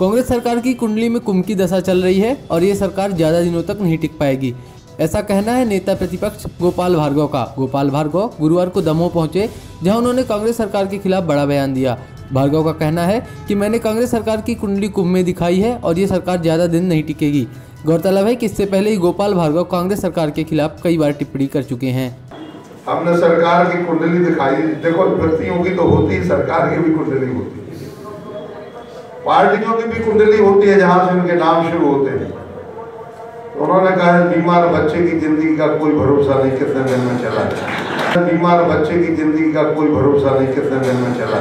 कांग्रेस सरकार की कुंडली में कुंभ की दशा चल रही है और ये सरकार ज़्यादा दिनों तक नहीं टिक पाएगी। ऐसा कहना है नेता प्रतिपक्ष गोपाल भार्गव का। गोपाल भार्गव गुरुवार को दमोह पहुँचे, जहाँ उन्होंने कांग्रेस सरकार के खिलाफ बड़ा बयान दिया। भार्गव का कहना है कि मैंने कांग्रेस सरकार की कुंडली कुंभ में दिखाई है और ये सरकार ज़्यादा दिन नहीं टिकेगी। गौरतलब है कि इससे पहले ही गोपाल भार्गव कांग्रेस सरकार के खिलाफ कई बार टिप्पणी कर चुके हैं। हमने सरकार की कुंडली दिखाई। देखो की तो होती है, सरकार की भी कुंडली होती। है पार्टियों की भी कुंडली होती है जहाँ से उनके नाम शुरू होते हैं। तो उन्होंने कहा, बीमार बच्चे की ज़िंदगी का कोई भरोसा नहीं, कितने दिन में चला बीमार बच्चे की ज़िंदगी का कोई भरोसा नहीं, कितने दिन में चला